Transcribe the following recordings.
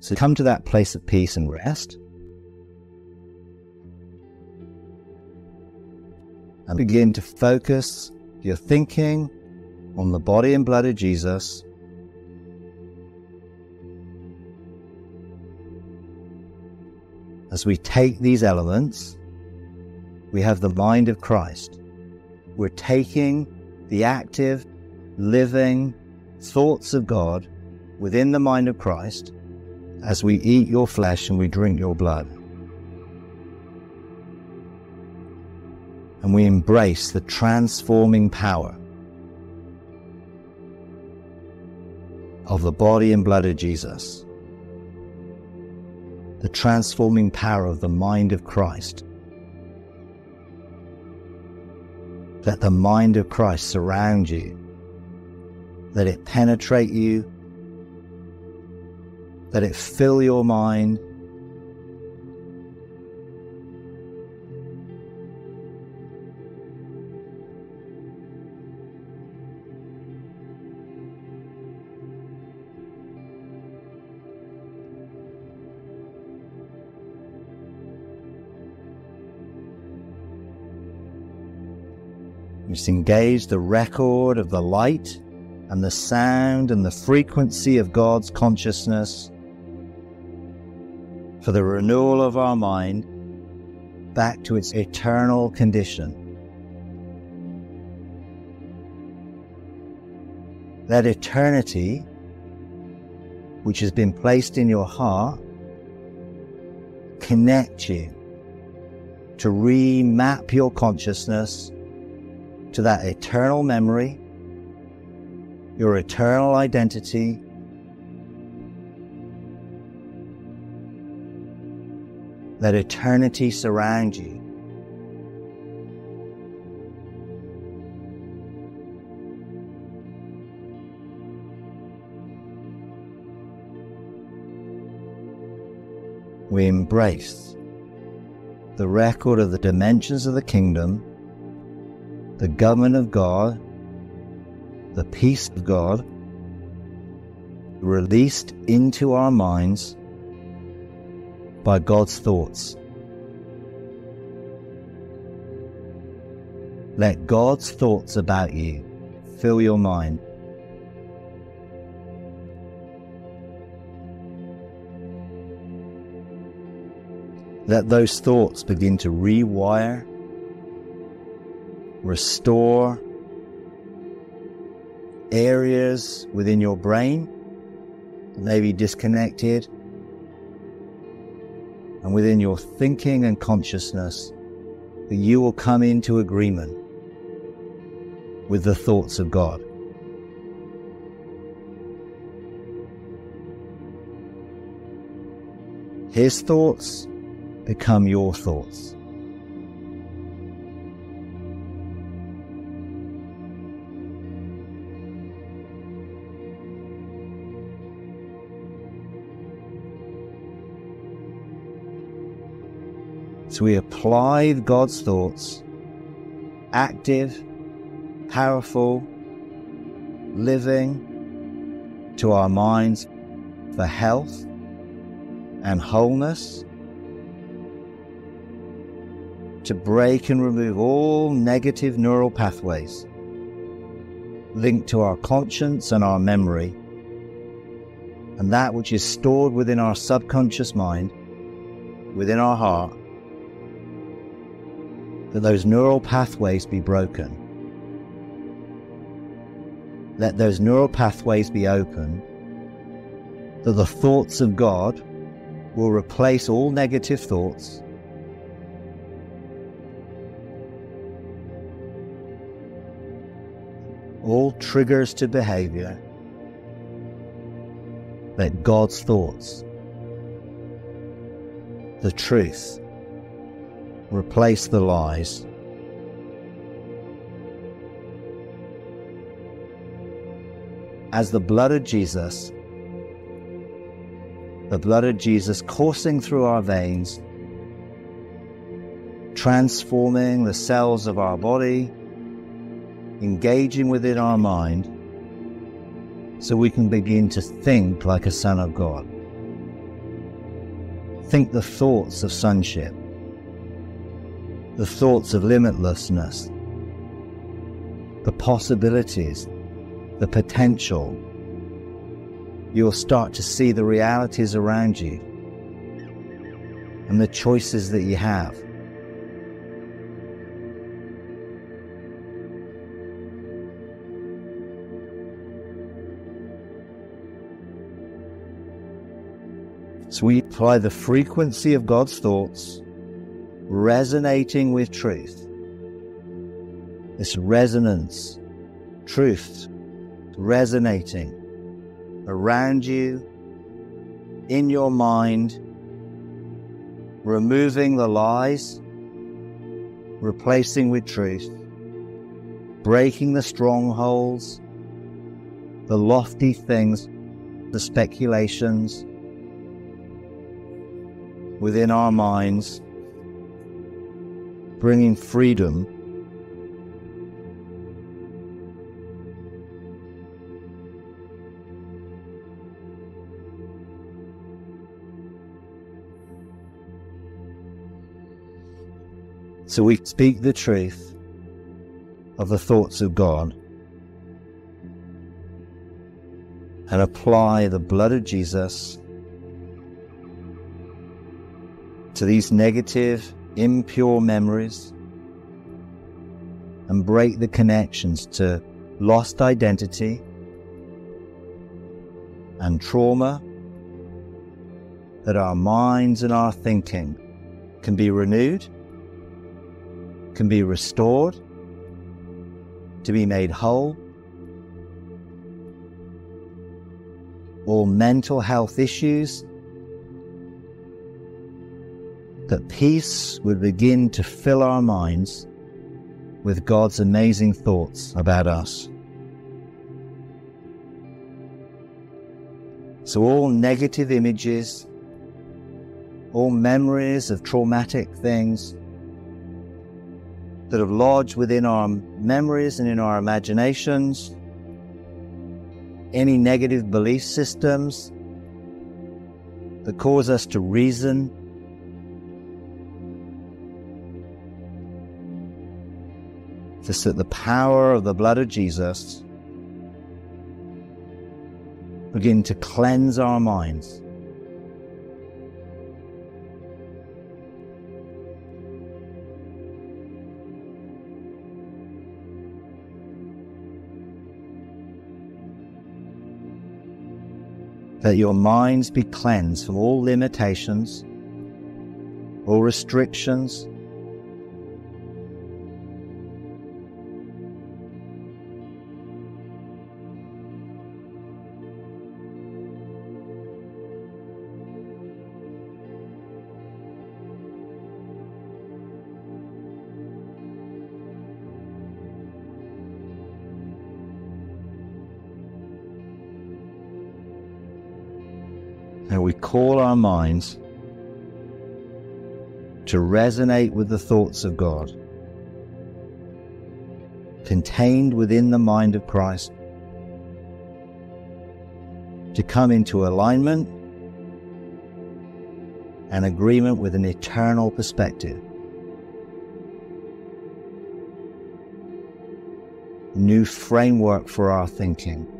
So come to that place of peace and rest. And begin to focus your thinking on the body and blood of Jesus. As we take these elements, we have the mind of Christ. We're taking the active, living thoughts of God within the mind of Christ as we eat your flesh and we drink your blood. And we embrace the transforming power of the body and blood of Jesus, the transforming power of the mind of Christ. Let the mind of Christ surround you. Let it penetrate you. Let it fill your mind. Just engage the record of the light and the sound and the frequency of God's consciousness for the renewal of our mind back to its eternal condition. That eternity, which has been placed in your heart, connect you to remap your consciousness to that eternal memory, your eternal identity. Let eternity surround you. We embrace the record of the dimensions of the kingdom the government of God, the peace of God, released into our minds by God's thoughts. Let God's thoughts about you fill your mind. Let those thoughts begin to rewire restore areas within your brain maybe disconnected and within your thinking and consciousness that you will come into agreement with the thoughts of God. His thoughts become your thoughts. So we apply God's thoughts, active, powerful, living to our minds for health and wholeness, to break and remove all negative neural pathways linked to our conscience and our memory, and that which is stored within our subconscious mind, within our heart, that those neural pathways be broken. Let those neural pathways be open, that the thoughts of God will replace all negative thoughts. All triggers to behavior. Let God's thoughts, the truth, replace the lies. As the blood of Jesus, the blood of Jesus coursing through our veins, transforming the cells of our body, engaging within our mind, so we can begin to think like a son of God. think the thoughts of sonship, the thoughts of limitlessness, the possibilities, the potential. You'll start to see the realities around you and the choices that you have. So we apply the frequency of God's thoughts resonating with truth. This resonance, truth resonating around you, in your mind, removing the lies, replacing with truth, breaking the strongholds, the lofty things, the speculations within our minds, bringing freedom. So we speak the truth of the thoughts of God and apply the blood of Jesus to these negative, impure memories and break the connections to lost identity and trauma that our minds and our thinking can be renewed, can be restored, to be made whole. All mental health issues that peace would begin to fill our minds with God's amazing thoughts about us. So, all negative images, all memories of traumatic things that have lodged within our memories and in our imaginations, any negative belief systems that cause us to reason just that the power of the blood of Jesus begin to cleanse our minds. That your minds be cleansed from all limitations, all restrictions, we call our minds to resonate with the thoughts of God contained within the mind of Christ, to come into alignment and agreement with an eternal perspective. New framework for our thinking.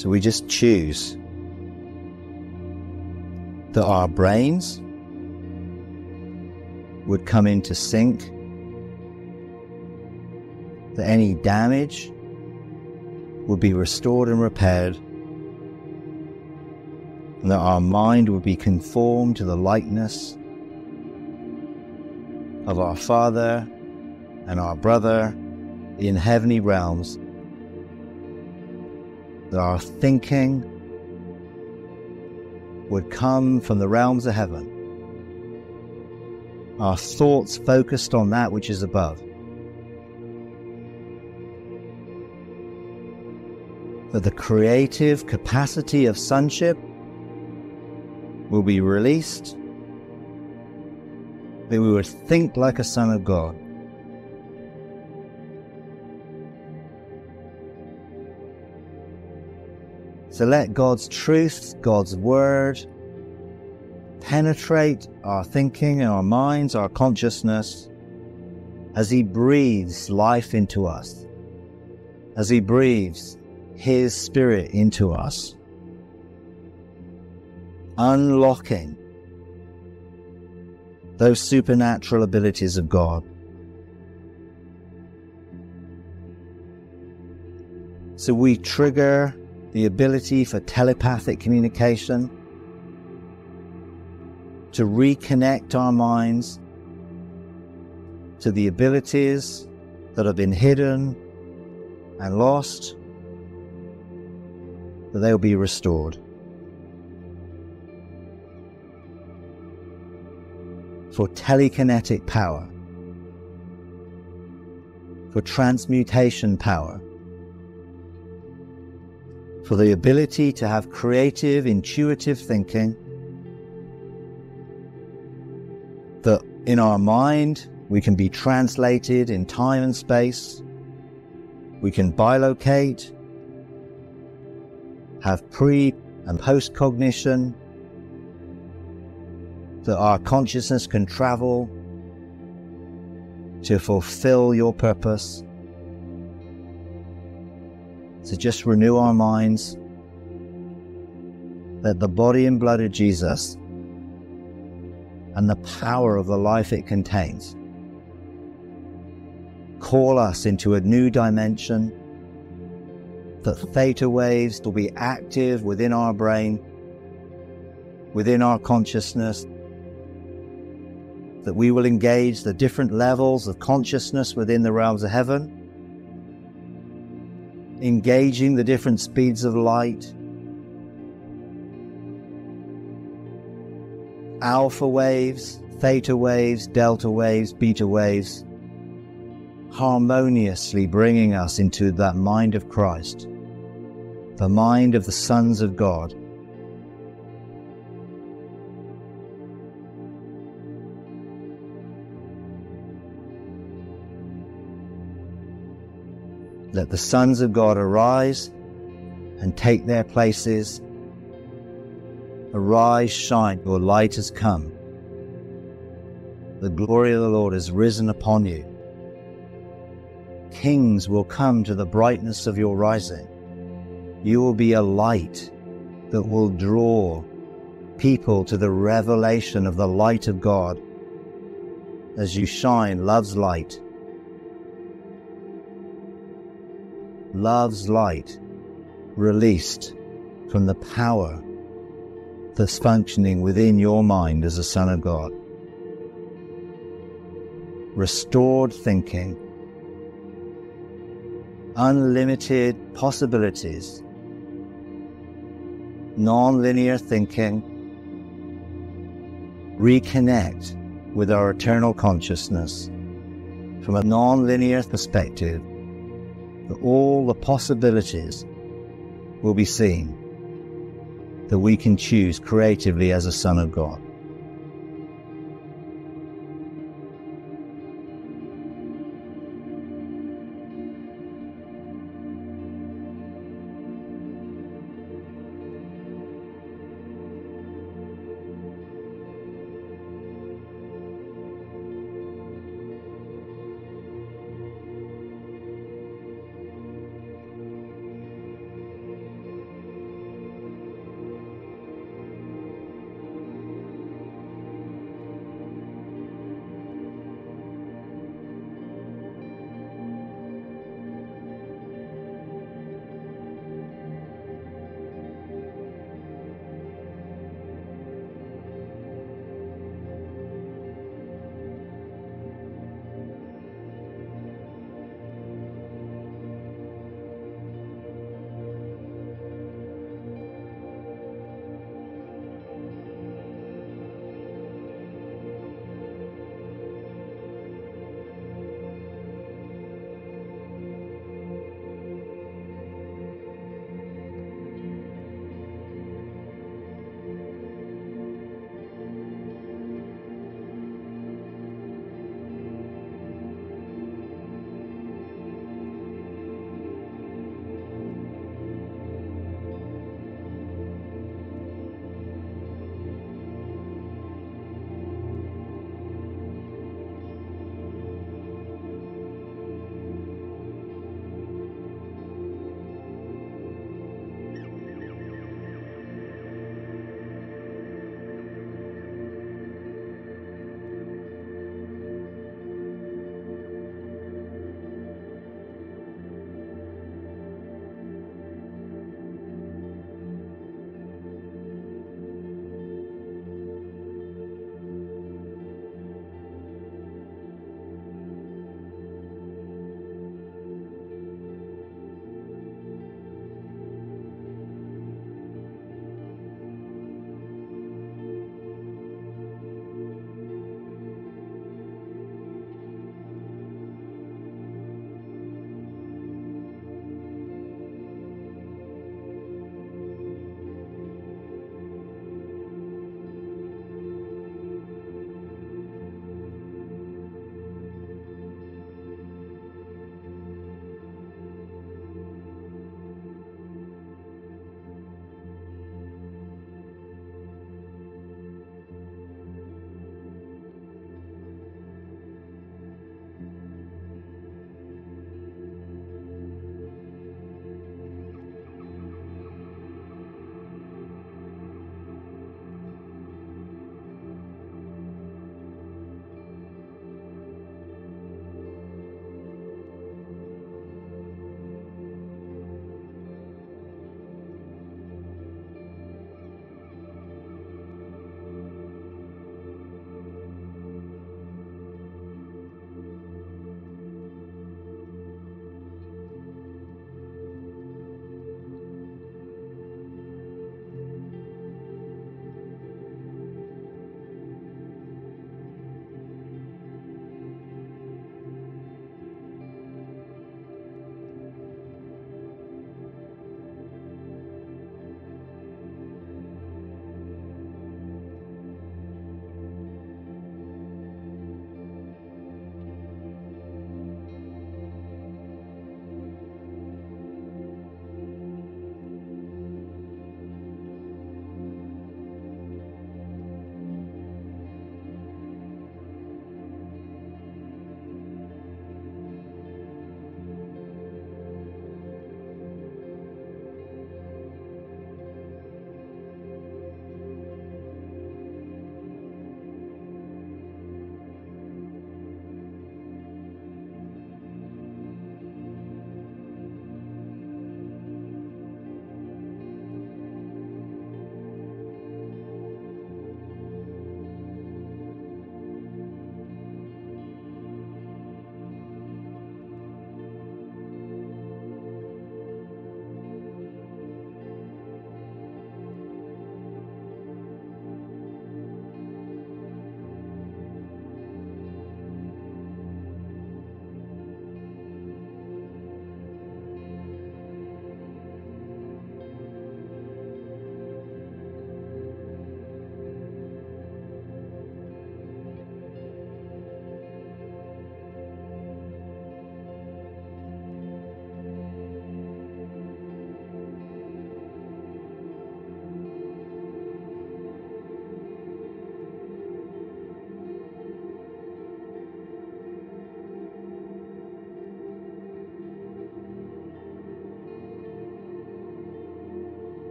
So we just choose that our brains would come into sync, that any damage would be restored and repaired, and that our mind would be conformed to the likeness of our Father and our brother in heavenly realms our thinking would come from the realms of heaven. Our thoughts focused on that which is above. that the creative capacity of sonship will be released, that we would think like a son of God. So let God's truth, God's word, penetrate our thinking, our minds, our consciousness as He breathes life into us, as He breathes His Spirit into us, unlocking those supernatural abilities of God. So we trigger the ability for telepathic communication to reconnect our minds to the abilities that have been hidden and lost, that they'll be restored. For telekinetic power, for transmutation power, for the ability to have creative, intuitive thinking that in our mind we can be translated in time and space, we can bilocate, have pre and post cognition, that our consciousness can travel to fulfill your purpose. So just renew our minds that the body and blood of Jesus and the power of the life it contains. Call us into a new dimension, that theta waves will be active within our brain, within our consciousness, that we will engage the different levels of consciousness within the realms of heaven, engaging the different speeds of light alpha waves, theta waves, delta waves, beta waves, harmoniously bringing us into that mind of Christ, the mind of the sons of God. Let the sons of God arise and take their places Arise, shine, your light has come. The glory of the Lord has risen upon you. Kings will come to the brightness of your rising. You will be a light that will draw people to the revelation of the light of God as you shine love's light. Love's light released from the power that's functioning within your mind as a son of God. Restored thinking, unlimited possibilities, non-linear thinking, reconnect with our eternal consciousness from a non-linear perspective that all the possibilities will be seen that we can choose creatively as a son of God.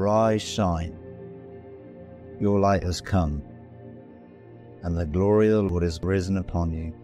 Arise, shine. Your light has come, and the glory of the Lord is risen upon you.